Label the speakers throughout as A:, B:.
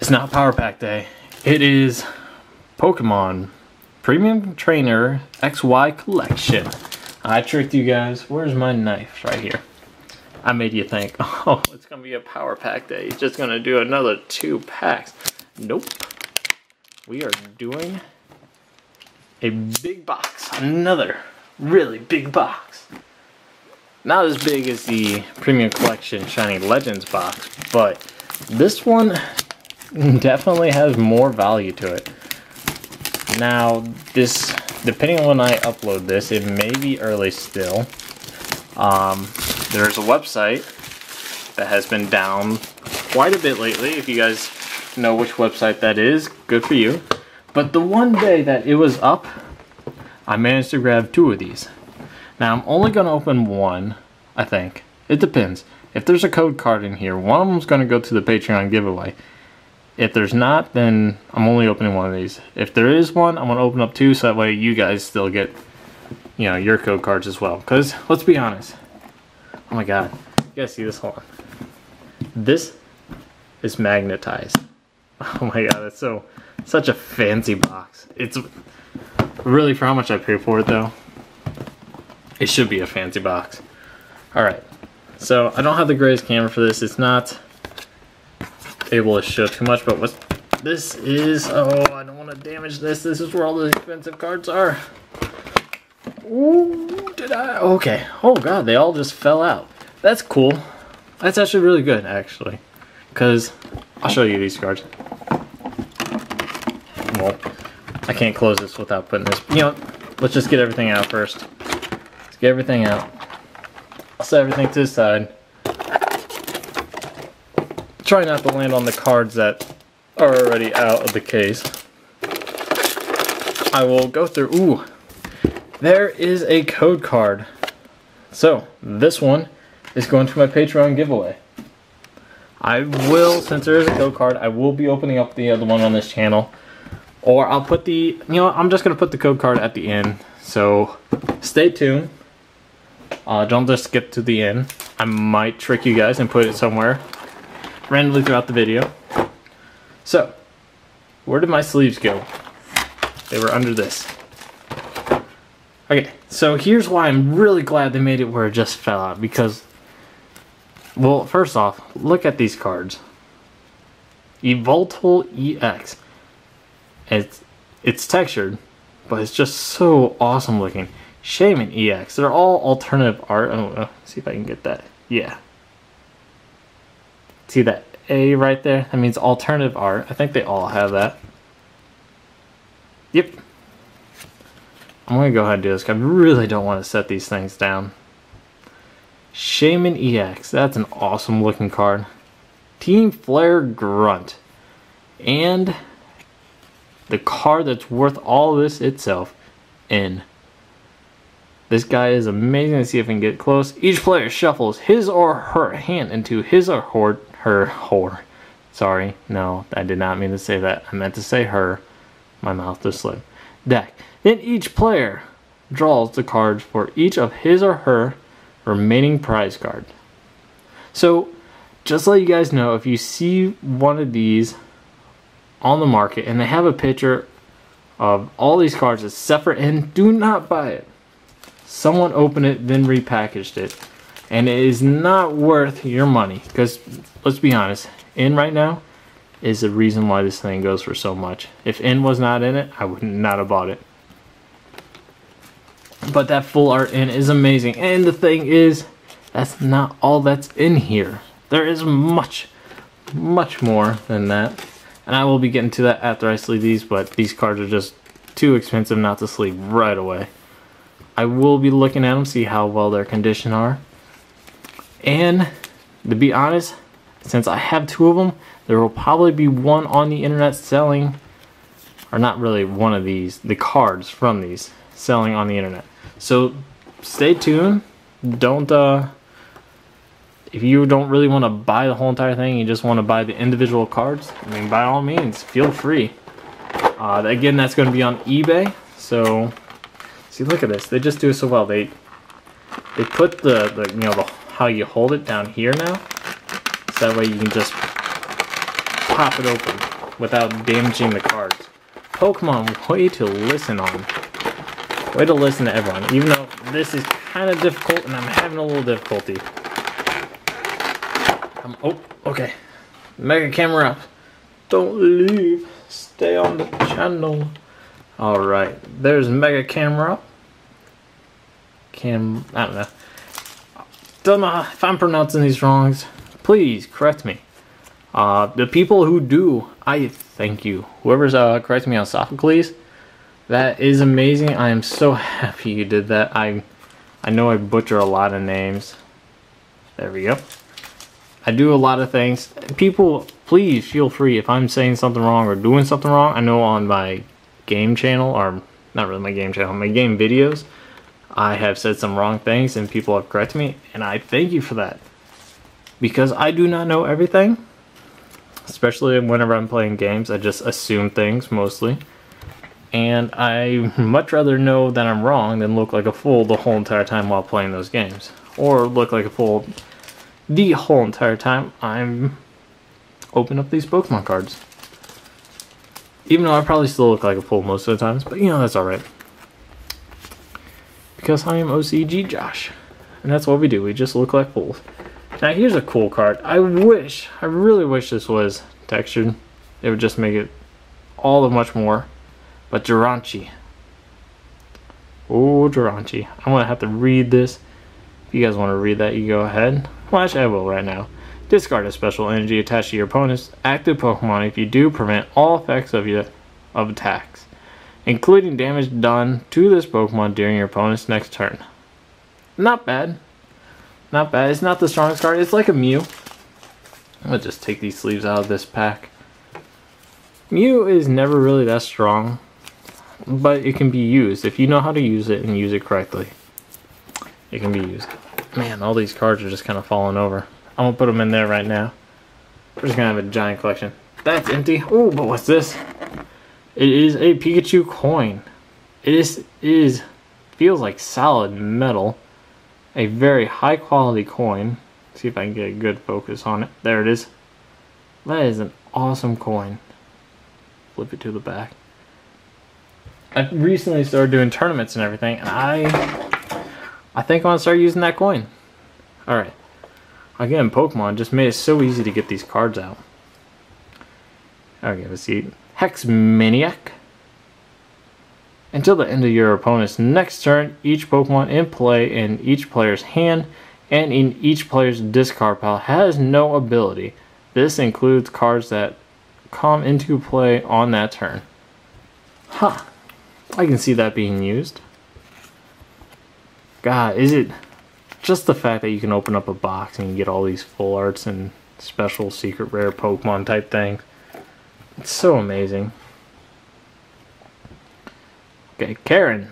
A: It's not Power Pack Day. It is Pokemon Premium Trainer XY Collection. I tricked you guys. Where's my knife? Right here. I made you think, oh, it's gonna be a Power Pack Day. He's just gonna do another two packs. Nope. We are doing a big box. Another really big box. Not as big as the Premium Collection Shining Legends box, but this one definitely has more value to it. Now, this, depending on when I upload this, it may be early still. Um, there's a website that has been down quite a bit lately. If you guys know which website that is, good for you. But the one day that it was up, I managed to grab two of these. Now, I'm only going to open one, I think. It depends. If there's a code card in here, one of them's going to go to the Patreon giveaway. If there's not, then I'm only opening one of these. If there is one, I'm to open up two so that way you guys still get, you know, your code cards as well. Because, let's be honest. Oh my god. You guys see this? Hold on. This is magnetized. Oh my god, that's so, such a fancy box. It's, really for how much I pay for it though, it should be a fancy box. Alright, so I don't have the greatest camera for this. It's not able to show too much, but what this is, oh, I don't want to damage this. This is where all the expensive cards are. Ooh, did I? Okay. Oh god, they all just fell out. That's cool. That's actually really good, actually. Because, I'll show you these cards. Well, I can't close this without putting this, you know, let's just get everything out first. Let's get everything out. I'll set everything to the side try not to land on the cards that are already out of the case. I will go through, ooh, there is a code card. So, this one is going to my Patreon giveaway. I will, since there is a code card, I will be opening up the other one on this channel. Or I'll put the, you know, I'm just going to put the code card at the end. So, stay tuned. Uh, don't just get to the end. I might trick you guys and put it somewhere randomly throughout the video. So, where did my sleeves go? They were under this. Okay, so here's why I'm really glad they made it where it just fell out, because, well, first off, look at these cards. Yveltal EX. It's, it's textured, but it's just so awesome looking. Shaymin EX. They're all alternative art. Oh, uh, see if I can get that. Yeah. See that A right there? That means alternative art. I think they all have that. Yep. I'm going to go ahead and do this. I really don't want to set these things down. Shaymin EX. That's an awesome looking card. Team Flare Grunt. And the card that's worth all this itself N. This guy is amazing. Let's see if I can get close. Each player shuffles his or her hand into his or her her whore. Sorry, no, I did not mean to say that. I meant to say her. My mouth just slipped. Deck. Then each player draws the cards for each of his or her remaining prize card. So, just let you guys know, if you see one of these on the market and they have a picture of all these cards as separate and do not buy it. Someone opened it, then repackaged it and it is not worth your money because let's be honest N right now is the reason why this thing goes for so much. If N was not in it I would not have bought it. But that full art N is amazing. And the thing is that's not all that's in here. There is much much more than that. And I will be getting to that after I sleeve these but these cards are just too expensive not to sleeve right away. I will be looking at them see how well their condition are and to be honest, since I have two of them, there will probably be one on the internet selling, or not really one of these, the cards from these selling on the internet. So stay tuned. Don't, uh, if you don't really want to buy the whole entire thing, you just want to buy the individual cards, I mean, by all means, feel free. Uh, again, that's going to be on eBay. So, see, look at this. They just do it so well. They they put the, the you know the how you hold it down here now. So that way you can just pop it open without damaging the cards. Pokemon, way to listen on. Way to listen to everyone, even though this is kind of difficult and I'm having a little difficulty. I'm, oh, okay. Mega Camerupt. Don't leave. Stay on the channel. Alright, there's Mega camera. Cam, I don't know. Don't know if I'm pronouncing these wrongs. Please correct me. Uh, the people who do, I thank you. Whoever's uh, correcting me on Sophocles, that is amazing. I am so happy you did that. I, I know I butcher a lot of names. There we go. I do a lot of things. People, please feel free if I'm saying something wrong or doing something wrong. I know on my game channel, or not really my game channel, my game videos, I have said some wrong things and people have corrected me, and I thank you for that. Because I do not know everything, especially whenever I'm playing games, I just assume things mostly. And I much rather know that I'm wrong than look like a fool the whole entire time while playing those games. Or look like a fool the whole entire time I'm opening up these Pokemon cards. Even though I probably still look like a fool most of the times, but you know, that's alright. Because I am OCG Josh. And that's what we do, we just look like fools. Now here's a cool card. I wish, I really wish this was textured. It would just make it all the much more. But Jirachi. Oh, Jirachi. I'm going to have to read this. If you guys want to read that, you go ahead. Well, actually, I will right now. Discard a special energy attached to your opponent's active Pokemon. If you do, prevent all effects of your of attacks, including damage done to this Pokemon during your opponent's next turn. Not bad. Not bad. It's not the strongest card. It's like a Mew. I'm gonna just take these sleeves out of this pack. Mew is never really that strong, but it can be used. If you know how to use it and use it correctly, it can be used. Man, all these cards are just kind of falling over. I'm gonna put them in there right now. We're just gonna have a giant collection. That's empty. Oh, but what's this? It is a Pikachu coin. It is, it is feels like solid metal. A very high quality coin. See if I can get a good focus on it. There it is. That is an awesome coin. Flip it to the back. I recently started doing tournaments and everything, and I I think I'm gonna start using that coin. Alright. Again, Pokemon just made it so easy to get these cards out. Okay, let's see. Hex Maniac. Until the end of your opponent's next turn, each Pokemon in play in each player's hand and in each player's discard pile has no ability. This includes cards that come into play on that turn. Huh. I can see that being used. God, is it just the fact that you can open up a box and get all these full arts and special secret rare Pokemon type things? It's so amazing. Okay, Karen.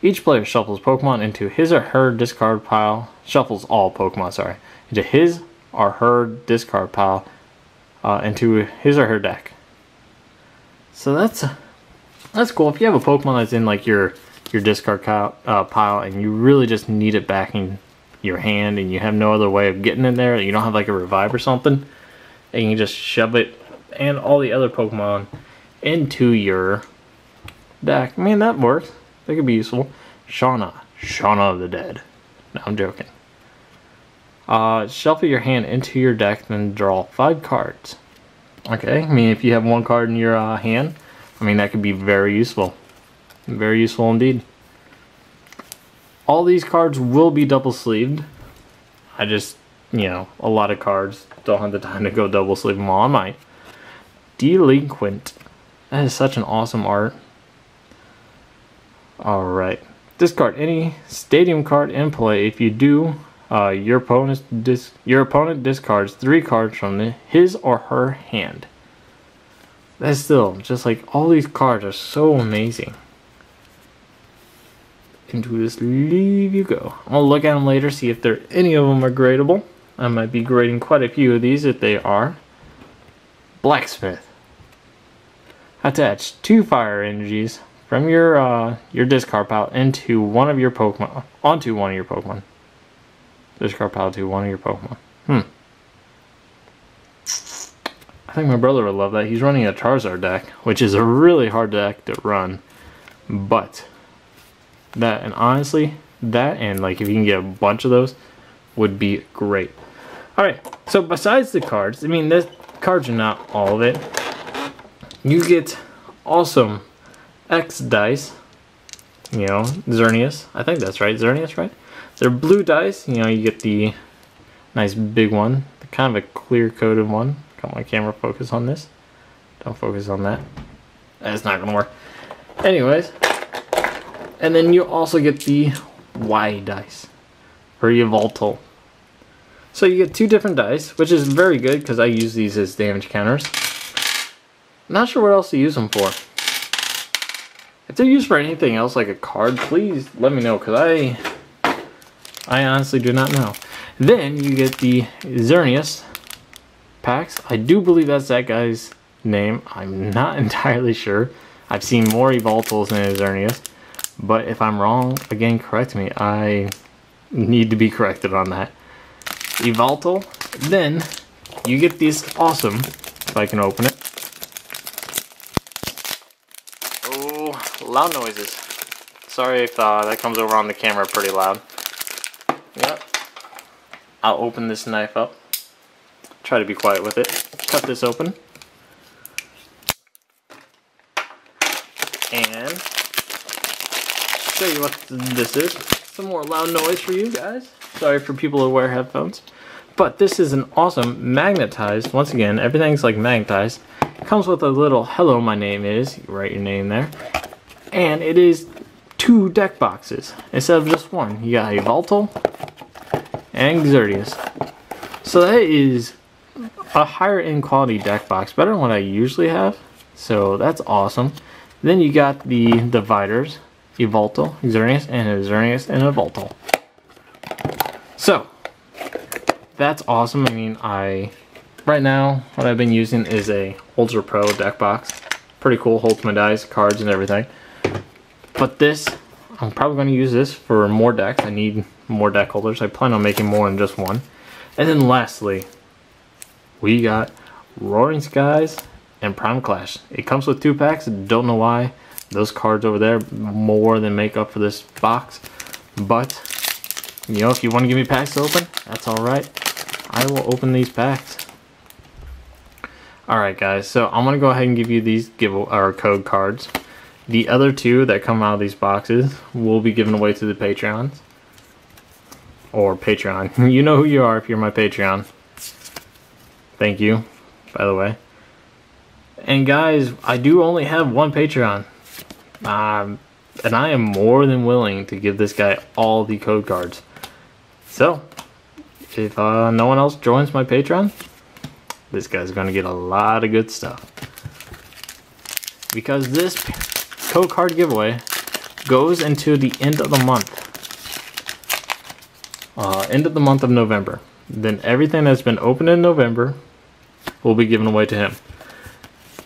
A: Each player shuffles Pokemon into his or her discard pile. Shuffles all Pokemon, sorry. Into his or her discard pile. Uh, into his or her deck. So that's that's cool. If you have a Pokemon that's in like your your discard uh, pile and you really just need it back in your hand and you have no other way of getting in there, you don't have like a revive or something, and you can just shove it and all the other Pokemon into your deck. I mean, that works. That could be useful. Shauna. Shauna of the Dead. No, I'm joking. Uh, shuffle your hand into your deck, then draw five cards. Okay, I mean, if you have one card in your uh, hand, I mean, that could be very useful. Very useful indeed. All these cards will be double sleeved. I just, you know, a lot of cards. Don't have the time to go double sleeve them all. I might. Delinquent. That is such an awesome art. Alright. Discard any stadium card in play. If you do, uh, your opponent dis your opponent discards three cards from his or her hand. That's still just like all these cards are so amazing into this leave you go. I'll look at them later, see if there any of them are gradable. I might be grading quite a few of these if they are. Blacksmith. Attach two fire energies from your uh, your discard pile into one of your Pokemon onto one of your Pokemon. Discard pile to one of your Pokemon. Hmm. I think my brother would love that. He's running a Charizard deck, which is a really hard deck to run. But that and honestly, that and like if you can get a bunch of those would be great. Alright, so besides the cards, I mean the cards are not all of it. You get awesome X dice. You know, Xerneas. I think that's right. Xerneas, right? They're blue dice. You know, you get the nice big one. the Kind of a clear coated one. Got my camera focus on this. Don't focus on that. That's not to work. Anyways. And then you also get the Y dice. Or Yveltal. So you get two different dice, which is very good because I use these as damage counters. Not sure what else to use them for. If they're used for anything else like a card, please let me know because I I honestly do not know. Then you get the Xerneas packs. I do believe that's that guy's name. I'm not entirely sure. I've seen more Yveltals than Xerneas. But if I'm wrong, again, correct me. I need to be corrected on that. Yveltal. Then you get this awesome, if I can open it. Oh, loud noises. Sorry if uh, that comes over on the camera pretty loud. Yep. I'll open this knife up. Try to be quiet with it. Cut this open. And show you what this is. Some more loud noise for you guys. Sorry for people who wear headphones. But this is an awesome magnetized, once again, everything's like magnetized. Comes with a little hello my name is, you write your name there. And it is two deck boxes instead of just one. You got Yveltal and Xerneas. So that is a higher end quality deck box, better than what I usually have. So that's awesome. Then you got the dividers, Yveltal, Xerneas, and Xerneas and Yveltal. So, that's awesome. I mean, I, right now, what I've been using is a Ultra Pro deck box. Pretty cool, holds my dice, cards, and everything. But this, I'm probably going to use this for more decks. I need more deck holders. I plan on making more than just one. And then lastly, we got Roaring Skies and Primal Clash. It comes with two packs. Don't know why. Those cards over there more than make up for this box. But, you know, if you want to give me packs to open, that's alright. I will open these packs. Alright guys, so I'm going to go ahead and give you these give our code cards. The other two that come out of these boxes will be given away to the Patreons. Or Patreon. You know who you are if you're my Patreon. Thank you, by the way. And guys, I do only have one Patreon. Um, and I am more than willing to give this guy all the code cards. So, if uh, no one else joins my Patreon, this guy's going to get a lot of good stuff. Because this code card giveaway goes into the end of the month. Uh, end of the month of November. Then everything that's been opened in November will be given away to him.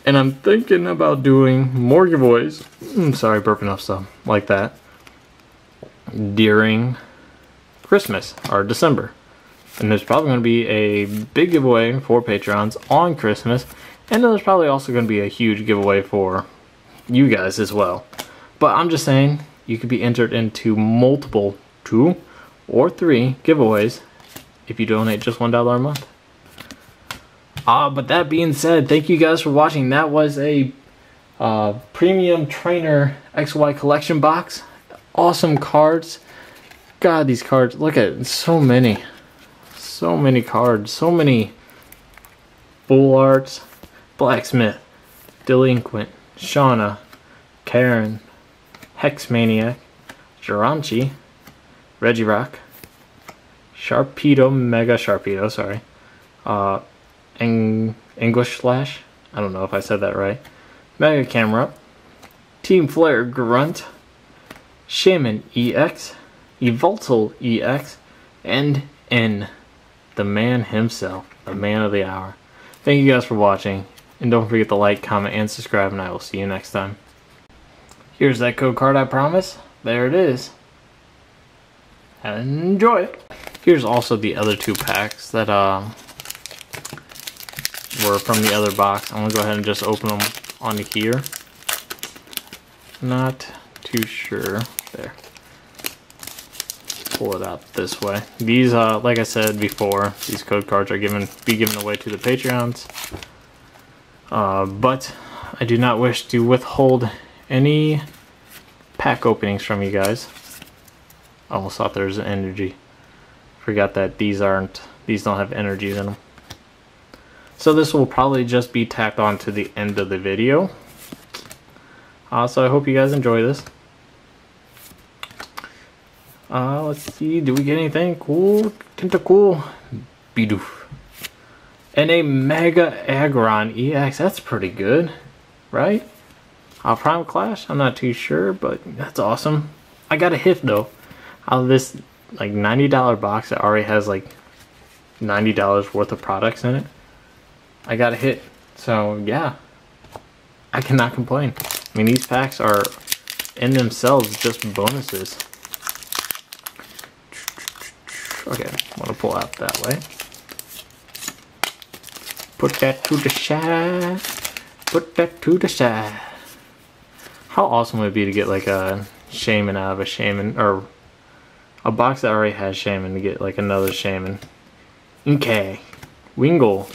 A: And I'm thinking about doing more giveaways. I'm mm, sorry, burping off stuff like that. During Christmas or December. And there's probably going to be a big giveaway for Patrons on Christmas. And then there's probably also going to be a huge giveaway for you guys as well. But I'm just saying, you could be entered into multiple two or three giveaways if you donate just $1 a month. Uh, but that being said, thank you guys for watching. That was a uh, premium trainer XY collection box. Awesome cards. God, these cards, look at it, so many. So many cards, so many Bull arts. Blacksmith, Delinquent, Shauna, Karen, Hexmaniac, Jirachi, Regirock, Sharpedo, Mega Sharpedo, sorry, uh, Eng English Slash, I don't know if I said that right, Mega Camera, Team Flare Grunt, Shaymin EX, Yveltal EX, and N, the man himself, the man of the hour. Thank you guys for watching, and don't forget to like, comment, and subscribe, and I will see you next time. Here's that code card I promise. There it is. Enjoy. Here's also the other two packs that uh, were from the other box. I'm gonna go ahead and just open them onto here. Not too sure. There. Pull it out this way. These, uh, like I said before, these code cards are given be given away to the Patreons. Uh, but I do not wish to withhold any pack openings from you guys. Almost thought there was an energy. Forgot that these aren't, these don't have energies in them. So this will probably just be tacked on to the end of the video. Uh, so I hope you guys enjoy this. Uh, let's see, do we get anything cool? Tentacool, Bidoof. And a Mega Aggron EX, that's pretty good, right? Uh, Primal Clash, I'm not too sure, but that's awesome. I got a hit though. Out of this like $90 box that already has like $90 worth of products in it. I got a hit. So yeah, I cannot complain. I mean, these packs are in themselves just bonuses. Gonna pull out that way. Put that to the side. Put that to the side. How awesome would it be to get like a Shaymin out of a Shaymin or a box that already has Shaymin to get like another Shaymin. Okay. Wingull.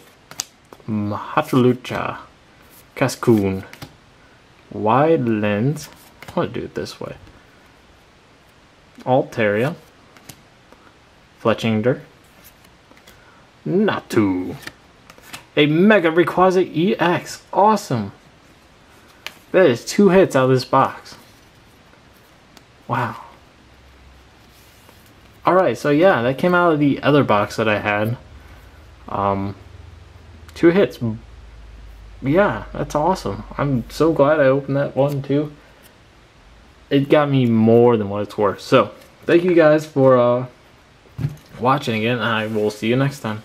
A: Mahatalucha. Cascoon. Wide lens. I want to do it this way. Altaria. Fletchinder. Natu. A Mega Rayquaza EX. Awesome. That is two hits out of this box. Wow. Alright, so yeah, that came out of the other box that I had. Um, two hits. Yeah, that's awesome. I'm so glad I opened that one too. It got me more than what it's worth. So, thank you guys for uh, watching again. And I will see you next time.